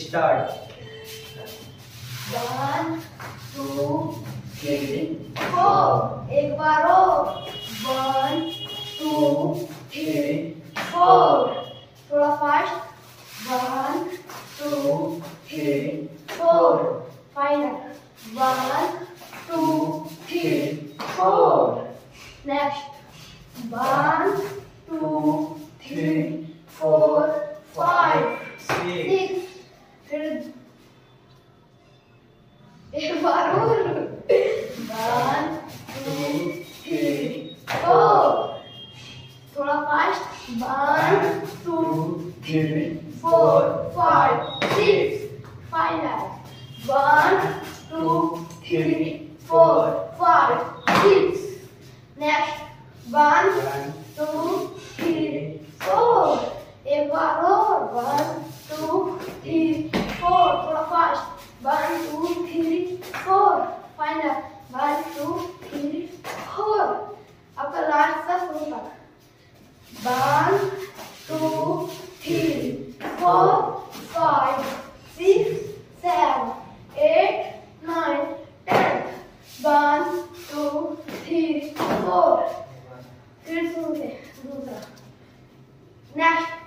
Start one two three four एक बार और वन टू थ्री फोर थोड़ा fast one two three four final one two three four next one two three four five six six फिर एक बार और one two three four थोड़ा fast one two three four five six final one two three four five six next one one two three four एक बार और one two three four थोड़ा fast one two three four final one two three four आपका last सा शुरू तक one two three four five six seven eight nine ten one two three four फिर शुरू से दूसरा next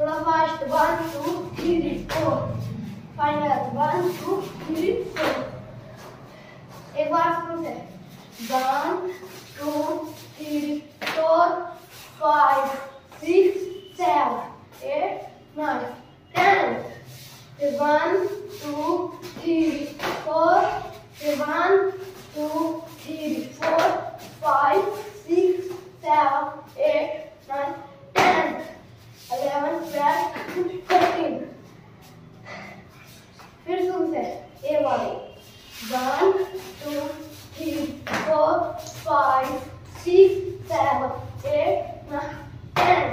थोड़ा fast one two three four final one two three four एक बार शुरू से one two three four five six seven eight nine ten फिर वन टू थ्री फोर फिर one two three four five six seven eight nine ten Eleven twelve thirteen फिर शुरू से A वाली। One two three four five six seven eight nine ten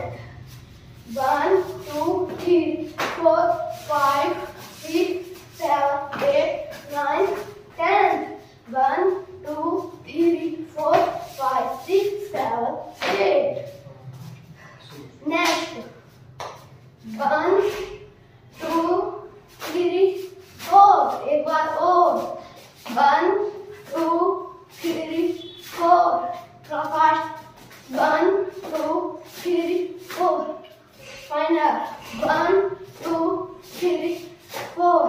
one two three four five six seven eight nine ten one two three four five six seven eight next one two three four एक बार और. One two three four थोड़ा fast one two three four final one two three four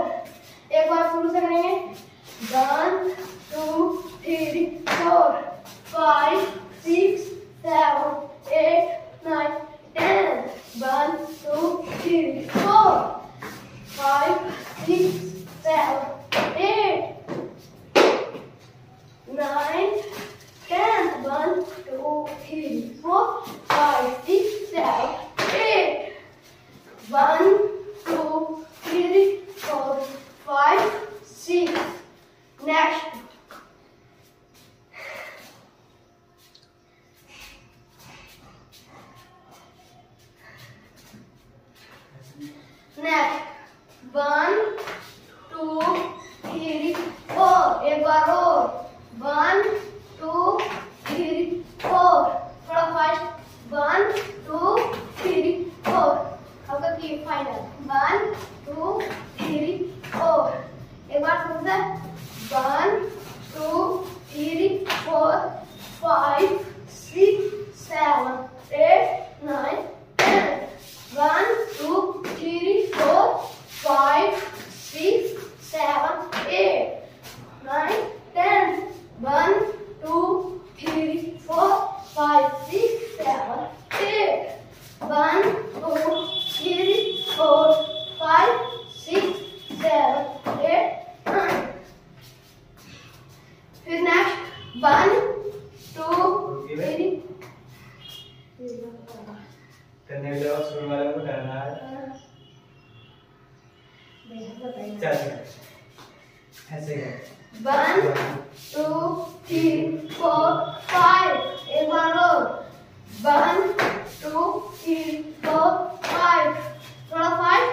एक बार शुरू से करेंगे. One two three four five six seven eight nine ten one two two, four, five, six, seven, eight, nine, ten. One, two, three, four, five, six, seven, eight. One, two, three, four, five, six. Next snap one two three four एक बार हो one two three four थोड़ा fast one two three four आपका की final one two three four एक बार फिर sir one two three four five six seven eight nine ten one two three, four, five, six, seven, eight, nine, ten. One, two, three, four, five, six, seven, eight. One, two, three, four, five, six, seven, eight, nine. फिर next one two three करने के लिए शुरू वाले को करना है चलिए ऐसे one two three four five एक बार और one two three four five थोड़ा five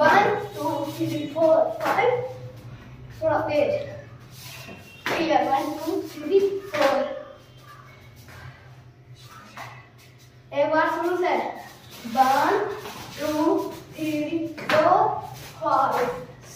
one two three four five थोड़ा eight clear one two three four एक बार शुरू से one two three four five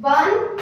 one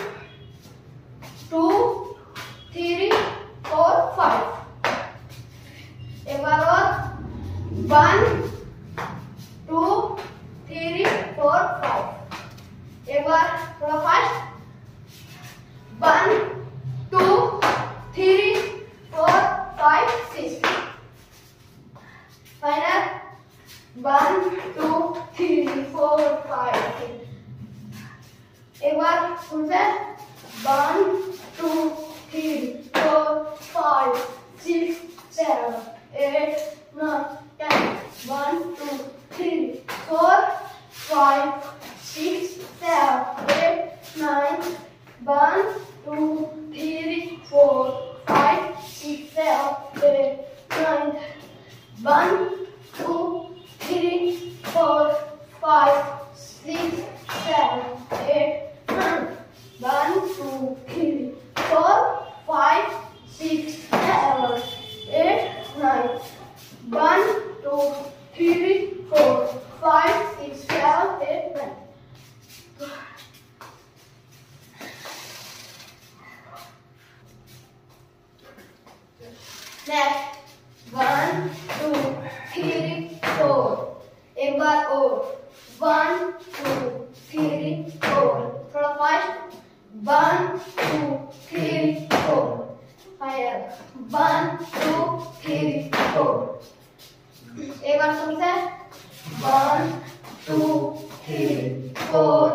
fast one two three four fire one two three four एक बार सुन से one two three four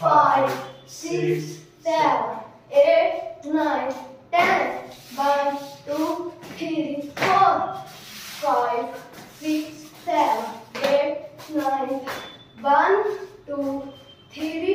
five six seven eight nine ten one two three four five six seven eight nine one two three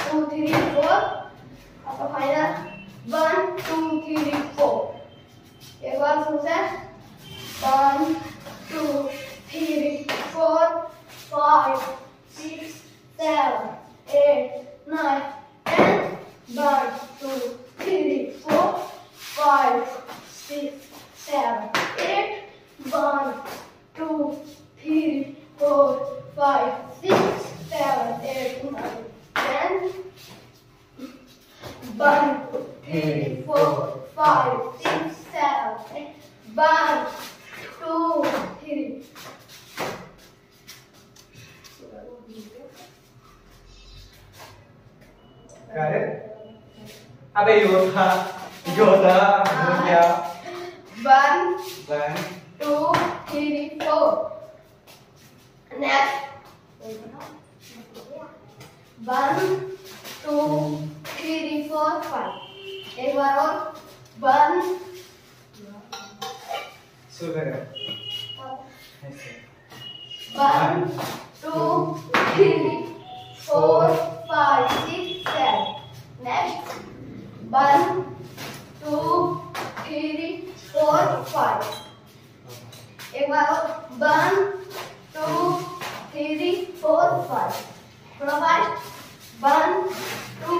one two three four आपका final one two three four एक बार सुन से one two three four five six seven eight nine ten one two three four five six seven eight one two three four five six seven, eight, nine, Then one, two, four, five, six, seven, eight. One, two, three. Correct? Abe yotha, yotha, yotha. One, one, two, three, four. Next. One, two, three, four, five. एक बार और ऐसे one, two, three, four, five, six, seven. Next. One, two, three, four, five. एक बार और one, two, three, four, five. Fast one, two,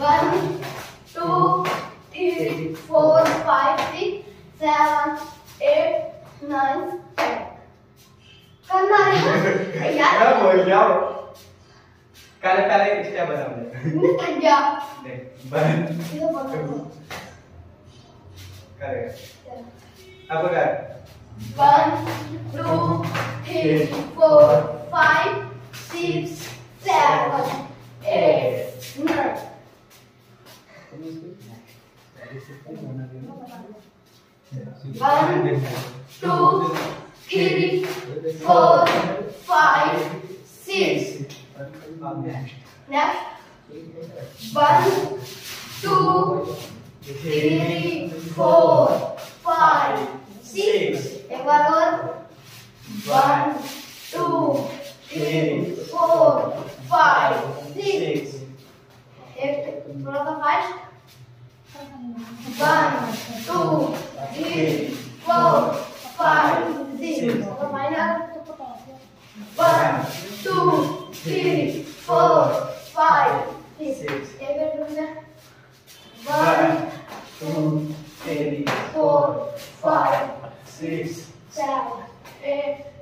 one two three four five six seven eight nine ten करना है यार क्या बोल जाओ काले काले स्टेप बता मुझे नहीं कर गया देख बन ये बोलो करेगा अब कर One, two, three, four, five, six, seven, eight, nine. One, two, three, four, five, six. Next. One, two, three, four, five, six. Take one more. One, two, three, four, five, six. Eight, brother five. One, two, three, four, five, six. The final. six. One, two, three, four, five, six, seven, eight.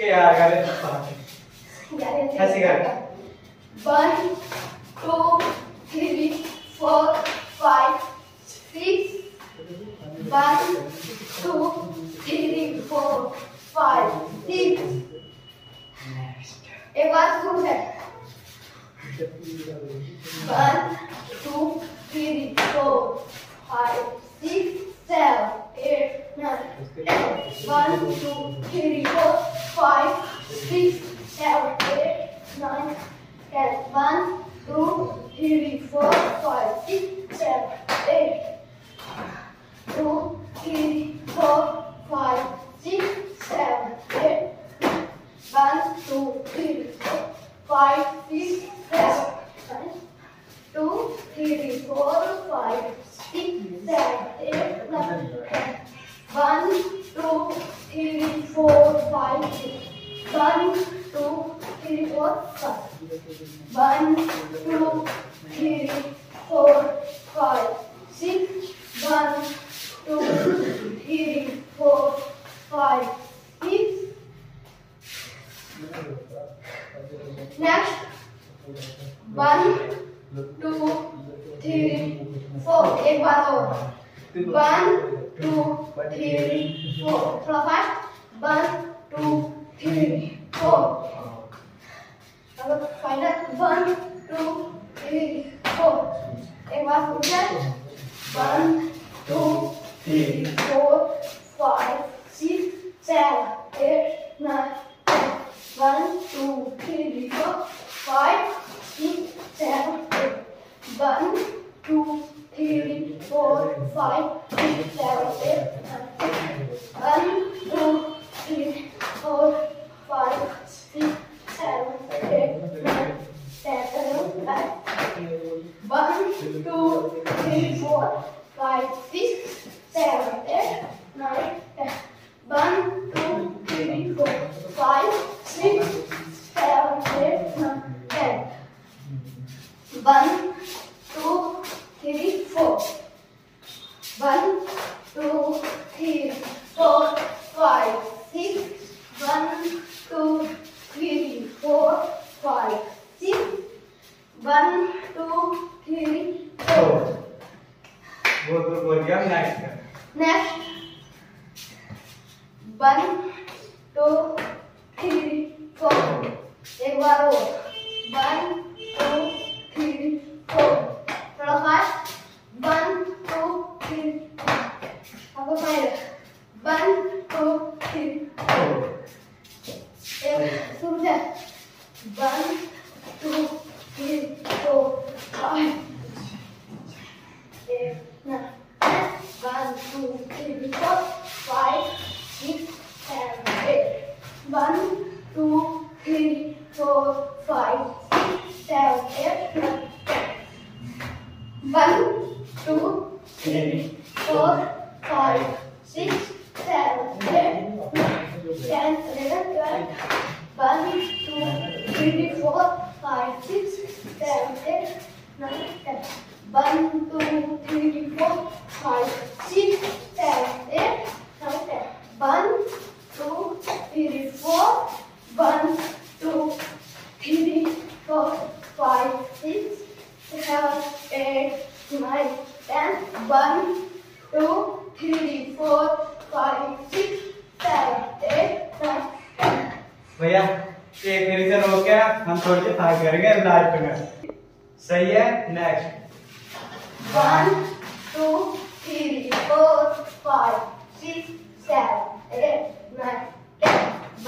के यार यार ऐसे कर। One, two, three, four, five, six. One, two, three, four, five, six. एक बार शुरू है One, two, three, four, five, six, seven, eight, nine, ten. One, two, three, four, five, six, seven, eight, nine, ten. One, two, three, four, five, six, seven, eight. Two, three, four, five, six, seven, eight. One, two, three, four, five, Five, six, seven, eight, nine, ten. One, One, two, three, four, five, six, seven, eight, nine, ten. One, two, three, four, five, six, seven, eight, nine, ten. भैया एक region हो गया हम थोड़ी देर five करेंगे last में सही है next one two three four five six seven eight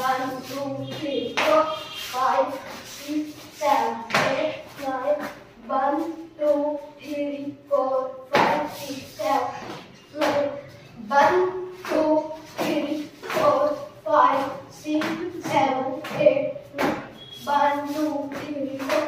One, two, three, four, five, six, seven, eight, nine. One, two, three, four, five, six, seven, nine. One, two, three, four, five, six, seven, eight, nine. One, two, three, four.